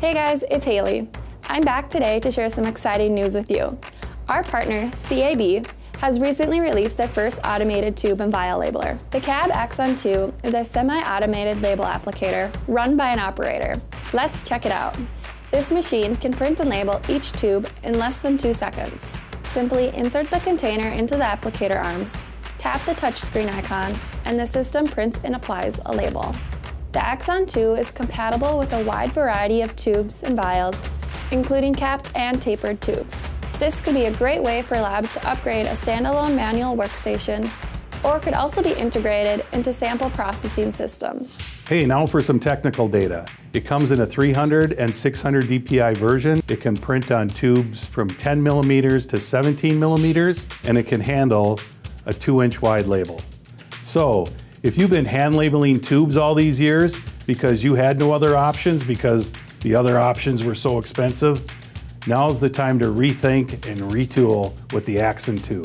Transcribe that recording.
Hey guys, it's Haley. I'm back today to share some exciting news with you. Our partner, CAB, has recently released their first automated tube and vial labeler. The CAB Axon 2 is a semi-automated label applicator run by an operator. Let's check it out. This machine can print and label each tube in less than two seconds. Simply insert the container into the applicator arms, tap the touchscreen icon, and the system prints and applies a label. The Axon 2 is compatible with a wide variety of tubes and vials, including capped and tapered tubes. This could be a great way for labs to upgrade a standalone manual workstation or could also be integrated into sample processing systems. Hey, now for some technical data. It comes in a 300 and 600 DPI version. It can print on tubes from 10 millimeters to 17 millimeters, and it can handle a two inch wide label. So, if you've been hand labeling tubes all these years because you had no other options because the other options were so expensive, now's the time to rethink and retool with the Axon 2.